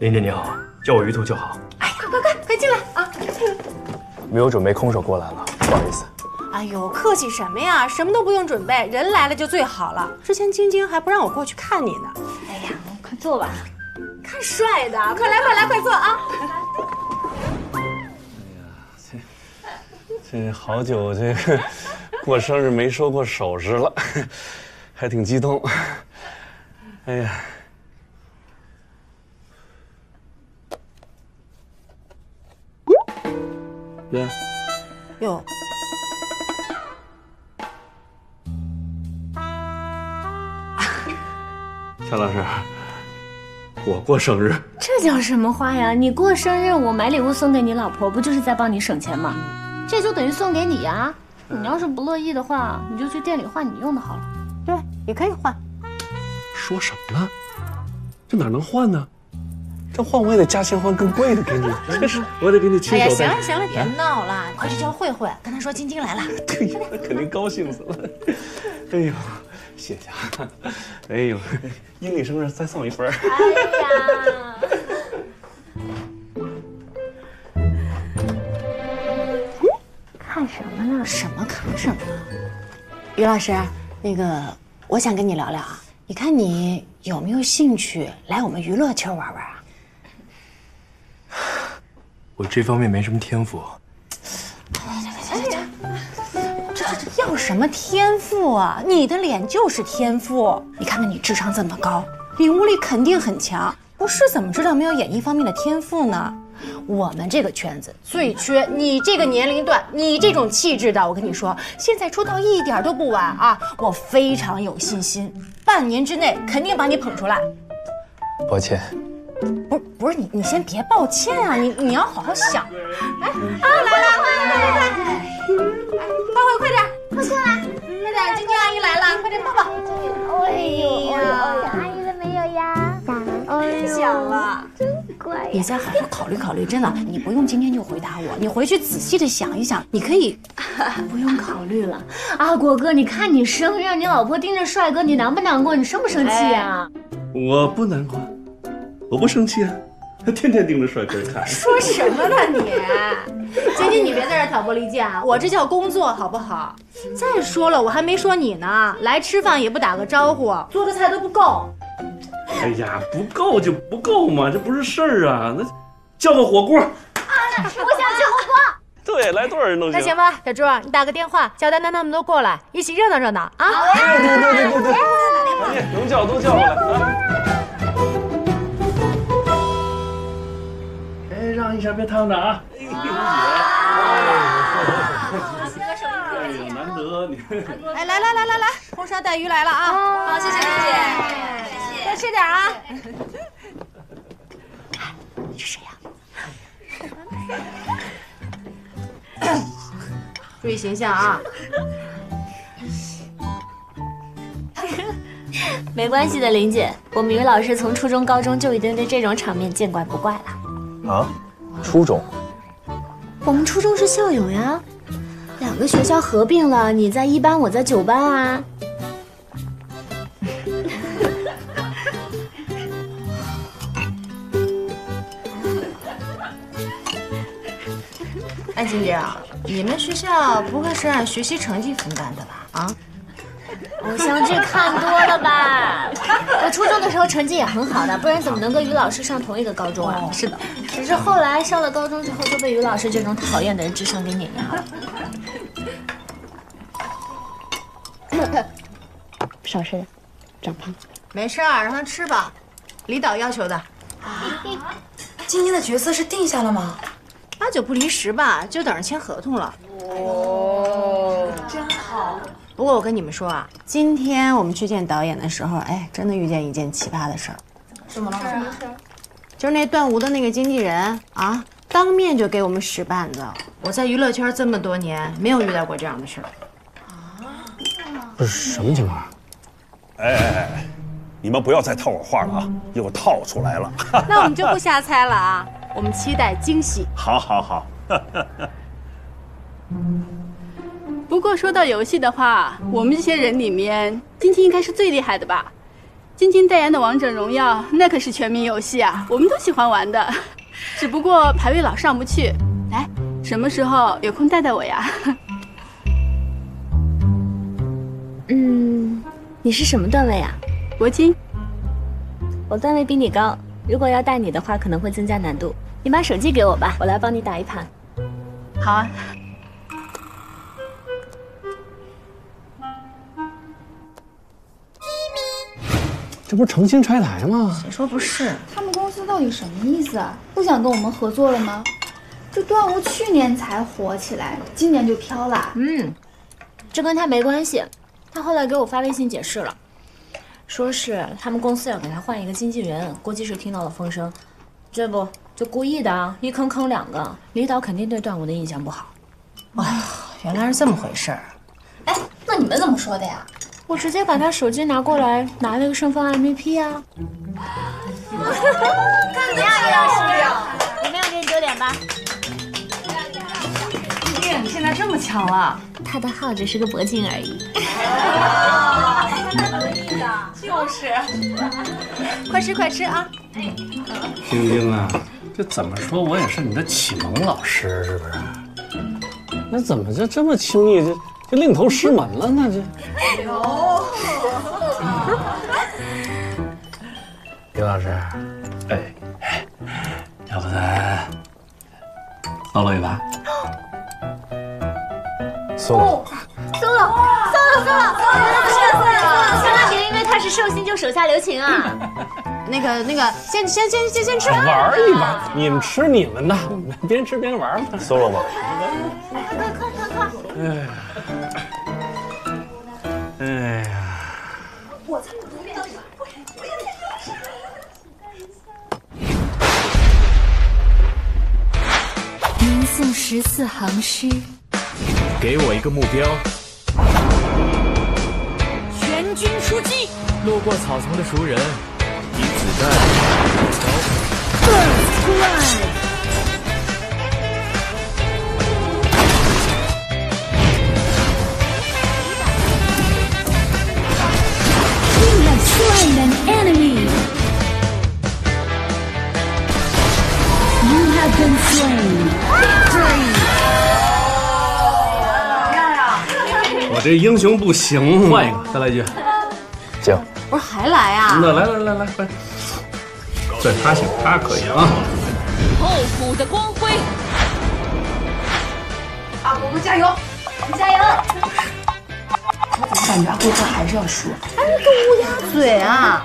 林姐你好，叫我于途就好。哎，快快快，快进来啊！没有准备，空手过来了，不好意思。哎呦，客气什么呀？什么都不用准备，人来了就最好了。之前晶晶还不让我过去看你呢。哎呀，快坐吧。看帅的，快来快来快坐啊！哎呀，这这好久这个过生日没收过首饰了，还挺激动。哎呀。对。哟。乔老师，我过生日，这叫什么话呀？你过生日，我买礼物送给你老婆，不就是在帮你省钱吗？这就等于送给你呀。你要是不乐意的话，你就去店里换你用的好了。对，也可以换。说什么呢？这哪能换呢？这换我也得加钱换更贵的给你，这是我得给你亲手。哎呀，行了行了，别闹了，快去叫慧慧，跟她说晶晶来了。对呀，肯定高兴死了。哎呦，谢谢啊！哎呦，英你生日再送一份。哎呀！看什么呢？什么看什么？于老师，那个我想跟你聊聊啊，你看你有没有兴趣来我们娱乐圈玩玩啊？我这方面没什么天赋。这这这要什么天赋啊？你的脸就是天赋。你看看你智商这么高，领悟力肯定很强。不是怎么知道没有演艺方面的天赋呢？我们这个圈子最缺你这个年龄段、你这种气质的。我跟你说，现在出道一点都不晚啊！我非常有信心，半年之内肯定把你捧出来。抱歉。不是不是你，你先别抱歉啊！你你要好好想。哎啊来了，快快快快！快快快点，快过来！快点，晶晶阿姨来了，快点抱抱。哎呦，想阿姨了没有呀？想了，真乖。你再好好考虑考虑，真的，你不用今天就回答我，你回去仔细的想一想。你可以 不用考虑了。啊果哥，你看你生日，你老婆盯着帅哥，你难不难过？你生不生气呀？我不难过。我不生气啊，他天天盯着帅哥 看。说什么呢你？晶晶，你别在这挑拨离间啊！我这叫工作，好不好？再说了，我还没说你呢，来吃饭也不打个招呼，做的菜都不够。哎呀，不够就不够嘛，这不是事儿啊！那叫个火锅。啊，我想吃火锅。对，来多少人都行。那行吧，小朱，你打个电话叫丹丹他们都过来，一起热闹热闹啊！对对对对对对，能叫都叫过来啊！下，别烫着啊！哎，难得你。哎，来来来来来，红烧带鱼来了啊！好，谢谢林姐，谢谢。多吃点啊！你是谁呀？注意形象啊！没关系的，林姐，我们于老师从初中、高中就已经对这种场面见怪不怪了。啊？初中，我们初中是校友呀，两个学校合并了，你在一班，我在九班啊。哎，晶晶，你们学校不会是按学习成绩分班的吧？啊？偶像剧看多了吧？我初中的时候成绩也很好的，不然怎么能跟于老师上同一个高中啊？是的，只是后来上了高中之后，就被于老师这种讨厌的人智商给碾压了。少吃点，长胖。没事儿，让他吃吧，李导要求的。今天的角色是定下了吗？八九不离十吧，就等着签合同了。不过我跟你们说啊，今天我们去见导演的时候，哎，真的遇见一件奇葩的事儿。怎么了？什么事？就是那段吴的那个经纪人啊，当面就给我们使绊子。我在娱乐圈这么多年，没有遇到过这样的事儿。啊？不是什么情况？哎哎哎，你们不要再套我话了啊！又套出来了。那我们就不瞎猜了啊！我们期待惊喜。好，好，好。不过说到游戏的话，我们这些人里面，晶晶应该是最厉害的吧？晶晶代言的《王者荣耀》那可是全民游戏啊，我们都喜欢玩的，只不过排位老上不去。来，什么时候有空带带我呀？嗯，你是什么段位啊？铂金。我段位比你高，如果要带你的话，可能会增加难度。你把手机给我吧，我来帮你打一盘。好啊。这不是诚心拆台吗？谁说不是？他们公司到底什么意思啊？不想跟我们合作了吗？这段无去年才火起来，今年就飘了。嗯，这跟他没关系。他后来给我发微信解释了，说是他们公司要给他换一个经纪人，估计是听到了风声，这不就故意的啊，一坑坑两个。李导肯定对段武的印象不好。哎呀，原来是这么回事儿。哎，那你们怎么说的呀？我直接把他手机拿过来，拿那个盛放 MVP 啊！怎么样，李老师？我没有给你丢脸吧？耶，你现在这么强了？他的号只是个铂金而已。就是，快吃快吃啊！晶晶啊，这怎么说我也是你的启蒙老师，是不是？那怎么就这么轻易就？这另投师门了那就。有。刘，老师，哎，要不咱搂搂一把？solo，solo，solo，solo，solo，千万别因为他是寿星就手下留情啊！那个那个，先先先先先吃，玩一把，你们吃你们的，边吃边玩嘛，solo 吧。快快快快快！哎。哎呀！我才不要！我我要吟诵十四行诗，给我一个目标。全军出击！路过草丛的熟人，以子弹挑。我这英雄不行。换一个再来一句。行。不是还来啊？那来来来来来。对他行他可以啊。后土的光辉。啊我们加油加油。感觉阿贵哥还是要输。哎，你个乌鸦嘴啊！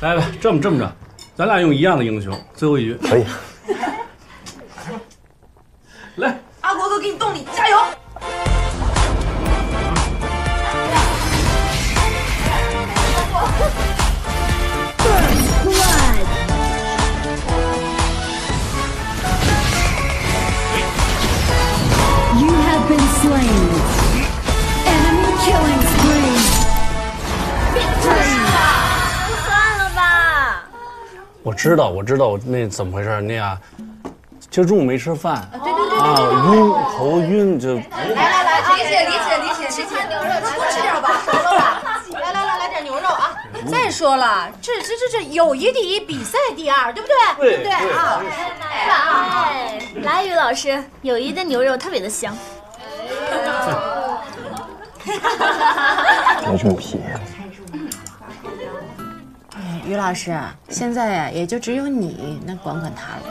来来，这么这么着，咱俩用一样的英雄，最后一局可以。来，阿国哥给你动力，加油！知道，我知道，我那怎么回事？那呀，就中午没吃饭，对对对啊，晕，头晕就。来来来，理解理解理解，吃点牛肉，多吃点吧，少了吧。来来来，来点牛肉啊！再说了，这这这这友谊第一，比赛第二，对不对？对不对啊？哎，来，于老师，友谊的牛肉特别的香。没这么皮。于老师，现在呀，也就只有你能管管他了。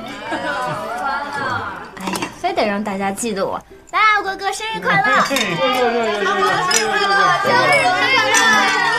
哎呀，非得让大家记得我。来，哥哥，生日快乐！生日快乐！生日快乐！生日快乐！